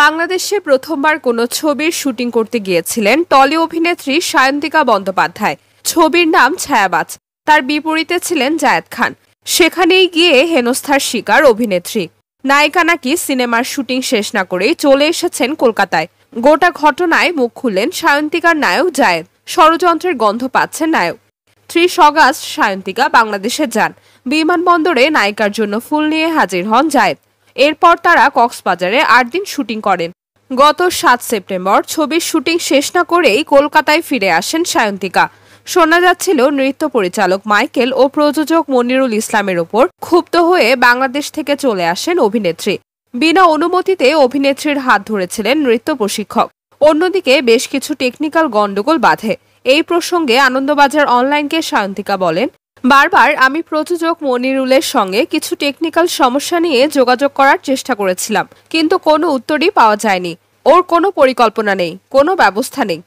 বাংলাদেশে প্রথমবার কোনো ছবির শুটিং করতে গিয়েছিলেন টলি অভিনেত্রী সায়ন্তিকা বন্দ্যোপাধ্যায়। ছবির নাম ছায়াবাজ। তার বিপরীতে ছিলেন জায়েদ খান। সেখানেই গিয়ে হেনস্থার শিকার অভিনেত্রী। নায়িকা নাকি সিনেমার শুটিং শেষ না করেই চলে এসেছেন কলকাতায়। গোটা ঘটনায় মুখ খুললেন সায়ন্তিকার নায়ক জায়েদ। ষড়যন্ত্রের গন্ধ পাচ্ছেন নায়ক। ত্রিশ অগাস্ট সায়ন্তিকা বাংলাদেশে যান। বিমানবন্দরে নায়িকার জন্য ফুল নিয়ে হাজির হন জায়েদ। এরপর তারা কক্সবাজারে আট দিন শুটিং করেন। গত সাত সেপ্টেম্বর ছবির শুটিং শেষ না করেই কলকাতায় ফিরে আসেন সায়ন্তিকা। শোনা যাচ্ছিল নৃত্য পরিচালক মাইকেল ও প্রযোজক মনিরুল ইসলামের ওপর ক্ষুব্ধ হয়ে বাংলাদেশ থেকে চলে আসেন অভিনেত্রী। বিনা অনুমতিতে অভিনেত্রীর হাত ধরেছিলেন নৃত্য প্রশিক্ষক। অন্যদিকে বেশ কিছু টেকনিক্যাল গণ্ডগোল বাধে। এই প্রসঙ্গে আনন্দবাজার অনলাইনকে সায়ন্তিকা বলেন বারবার আমি প্রযোজক মনিরুলের সঙ্গে কিছু টেকনিক্যাল সমস্যা নিয়ে যোগাযোগ করার চেষ্টা করেছিলাম, কিন্তু কোনো উত্তরই পাওয়া যায়নি। ওর কোনো পরিকল্পনা নেই, কোনো ব্যবস্থা নেই।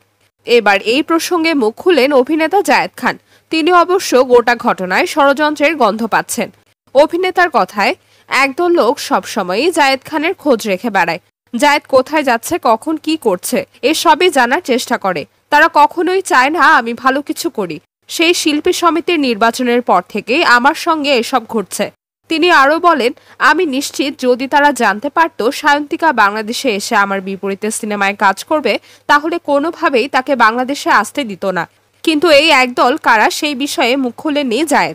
এবার এই প্রসঙ্গে মুখ খুলেন অভিনেতা জায়েদ খান। তিনি অবশ্য গোটা ঘটনায় ষড়যন্ত্রের গন্ধ পাচ্ছেন। অভিনেতার কথায়, একদল লোক সবসময়ই জায়েদ খানের খোঁজ রেখে বেড়ায়। জায়েদ কোথায় যাচ্ছে, কখন কি করছে, এসবই জানার চেষ্টা করে। তারা কখনোই চায় না, আমি ভালো কিছু করি। সেই শিল্পী সমিতির নির্বাচনের পর থেকে আমার সঙ্গে এসব ঘটছে। তিনি আরও বলেন, আমি নিশ্চিত যদি তারা জানতে পারত সায়ন্তিকা বাংলাদেশে এসে আমার বিপরীতে সিনেমায় কাজ করবে, তাহলে কোনোভাবেই তাকে বাংলাদেশে আসতে দিত না। কিন্তু এই একদল কারা সেই বিষয়ে মুখ খুলে নিয়ে যায়